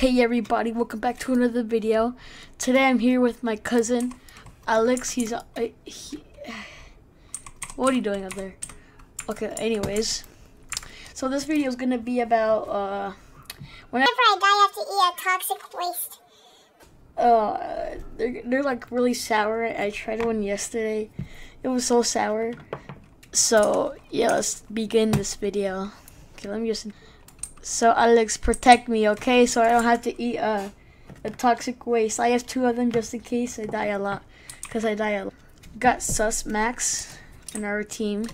Hey everybody, welcome back to another video. Today I'm here with my cousin Alex. He's uh, he, what are you doing up there? Okay, anyways, so this video is gonna be about uh when I, Whenever I die, I have to eat a toxic waste. uh they're they're like really sour. I tried one yesterday. It was so sour. So yeah, let's begin this video. Okay, let me just. So Alex, protect me, okay? So I don't have to eat uh, a toxic waste. I have two of them just in case I die a lot, cause I die a lot. Got Sus Max in our team.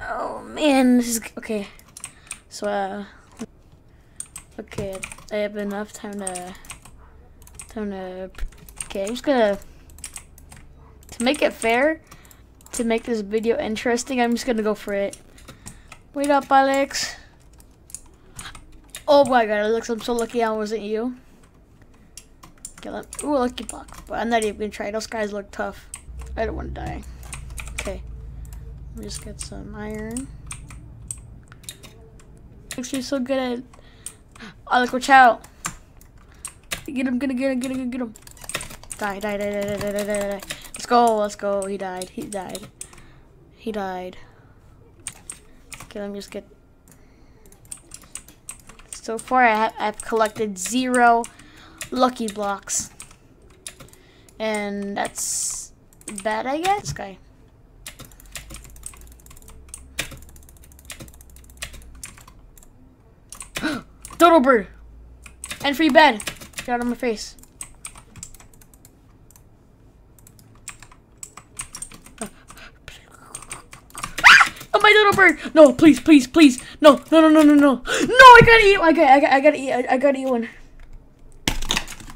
Oh man, this is okay. So uh, okay, I have enough time to time to. Okay, I'm just gonna to make it fair, to make this video interesting. I'm just gonna go for it. Wait up, Alex. Oh my god, It looks I'm so lucky I wasn't you. Kill him. Ooh, lucky block. But I'm not even gonna try. Those guys look tough. I don't want to die. Okay. Let me just get some iron. Alex, you're so good at... Oh look, watch out! Get him, get him, get him, get him, get him. Die, die, die, die, die, die, die, die. Let's go, let's go. He died, he died. He died. Okay, let me just get so far, I have, I've collected zero lucky blocks. And that's bad, I guess. Guy. Dodo bird! And free bed! Get out of my face. No, please, please, please! No, no, no, no, no, no! No! I gotta eat! I gotta, I gotta, I gotta eat! I, I gotta eat one.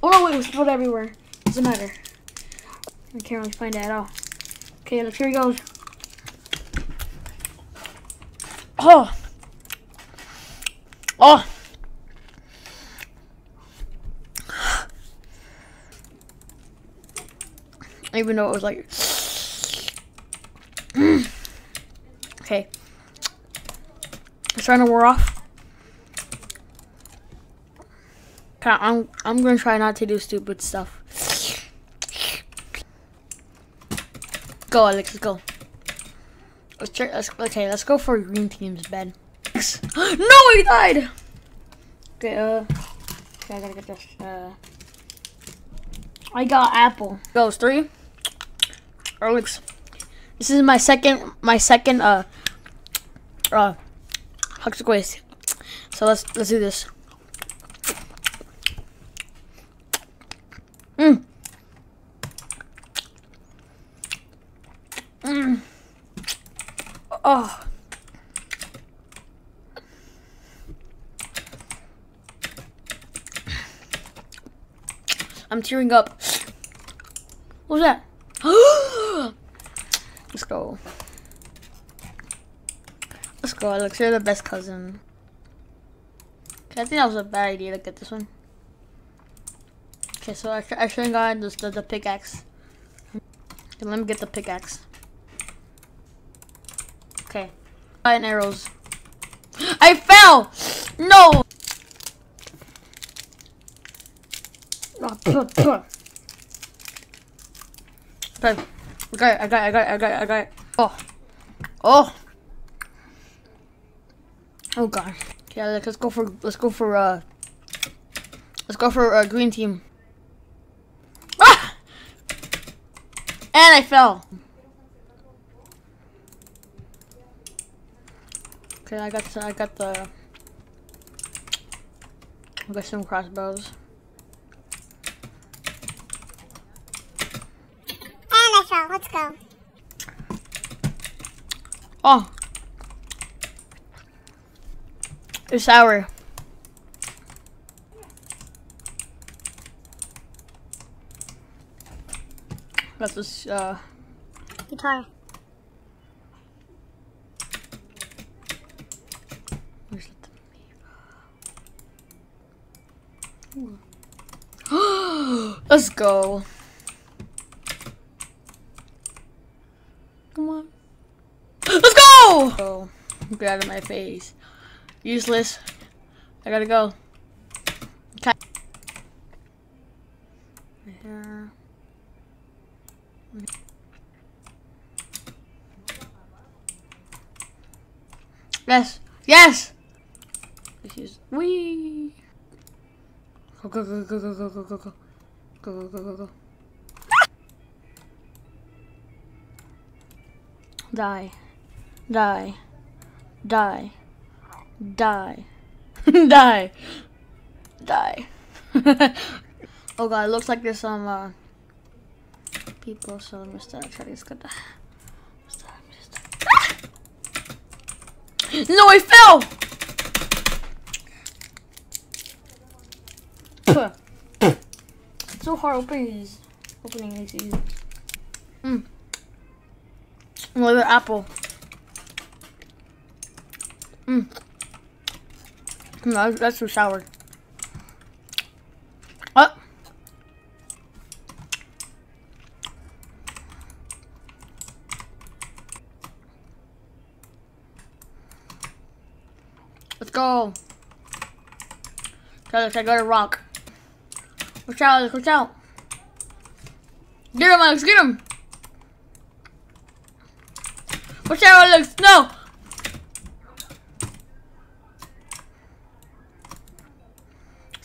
Oh no! Wait, it was spilled everywhere. Doesn't matter. I can't really find it at all. Okay, look, here he goes. Oh! Oh! Even though it was like. Okay. It's trying to wear off. I'm I'm gonna try not to do stupid stuff. Go, Alex, go. Let's try, let's okay, let's go for green team's bed. no, he died! Okay, uh okay, I gotta get this. Uh I got apple. Goes three. Alex. This is my second my second uh uh So let's let's do this. Mm. Mm. Oh. I'm tearing up. What was that? Let's go. Let's go, Alex. You're the best cousin. Okay, I think that was a bad idea to get this one. Okay, so I, sh I should have gotten this, the, the pickaxe. Okay, let me get the pickaxe. Okay. Nine arrows. I fell! No! Okay. I got it, I got it, I got it, I got it. Oh. Oh. Oh god. Okay, let's go for let's go for uh let's go for uh green team. Ah! And I fell. Okay, I got the, I got the I got some crossbows. And I fell. Let's go. Oh. It's sour. Got this, uh... Guitar. Where's the... Let's go. Come on. Let's go! Oh, get out of my face. Useless. I gotta go. Okay. Here. Yes. Yes. This is we. Go go go go go go go go go go go go go. Die. Die. Die. Die. Die. Die. oh god, it looks like there's some uh, people, so let me start trying to get the. Start, start. No, I fell! so hard opening these. Opening these. Mmm. Another apple. Mmm. No, that's too sour. What? Let's go. Alex, I got a rock. Watch out, watch out. Get him, Alex, get him. Watch out, Alex, no.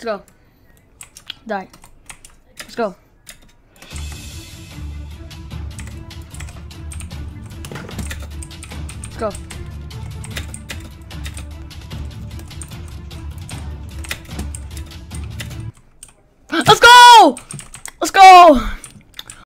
Let's go. Die. Let's go. Let's go. Let's go! Let's go!